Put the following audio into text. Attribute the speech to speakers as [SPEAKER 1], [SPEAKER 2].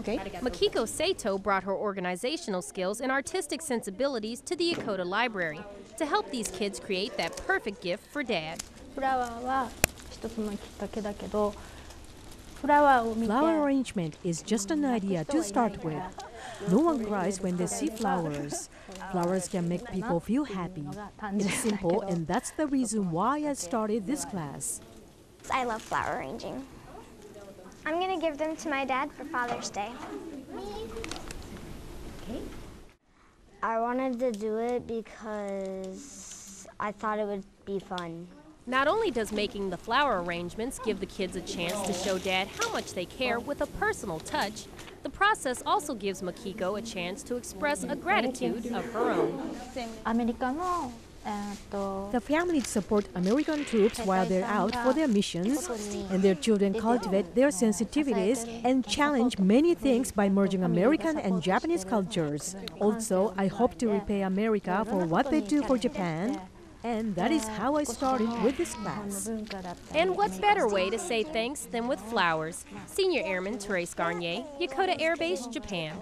[SPEAKER 1] Okay.
[SPEAKER 2] Makiko Sato brought her organizational skills and artistic sensibilities to the Yokota Library to help these kids create that perfect gift for dad.
[SPEAKER 3] Flower arrangement is just an idea to start with. No one cries when they see flowers. Flowers can make people feel happy. It's simple, and that's the reason why I started this class.
[SPEAKER 4] I love flower arranging. I'm going to give them to my dad for Father's Day. I wanted to do it because I thought it would be fun.
[SPEAKER 2] Not only does making the flower arrangements give the kids a chance to show Dad how much they care with a personal touch, the process also gives Makiko a chance to express a gratitude of her own.
[SPEAKER 3] The family support American troops while they're out for their missions, and their children cultivate their sensitivities and challenge many things by merging American and Japanese cultures. Also, I hope to repay America for what they do for Japan. And that is how I started with this class.
[SPEAKER 2] And what better way to say thanks than with flowers? Senior Airman Therese Garnier, Yokota Air Base, Japan.